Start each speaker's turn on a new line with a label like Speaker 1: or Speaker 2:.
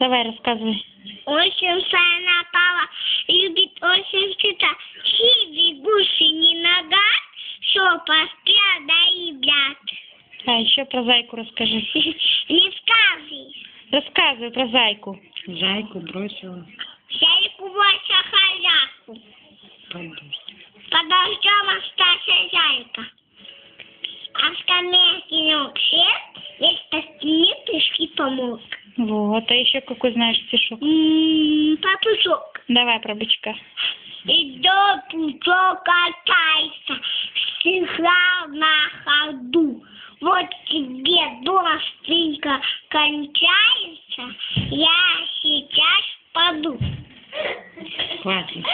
Speaker 1: Давай, рассказывай.
Speaker 2: Очень sana пала, любит очень читать. Сиви гуси не нога, что поспят да едят.
Speaker 1: А еще про зайку расскажи.
Speaker 2: Не сказывай.
Speaker 1: Рассказывай про зайку.
Speaker 3: Зайку бросила
Speaker 2: Зайку больше хозяйку.
Speaker 3: под дождь.
Speaker 2: Под дождем остался зайка. А в скамейке вообще вместо стены пришли помог.
Speaker 1: Вот, а еще какой знаешь стишок?
Speaker 2: М, Папушок.
Speaker 1: Давай про бычка.
Speaker 2: Идет пучок катайся, стихал на ходу. Вот тебе дожденька кончается, я сейчас паду.
Speaker 3: Хватит.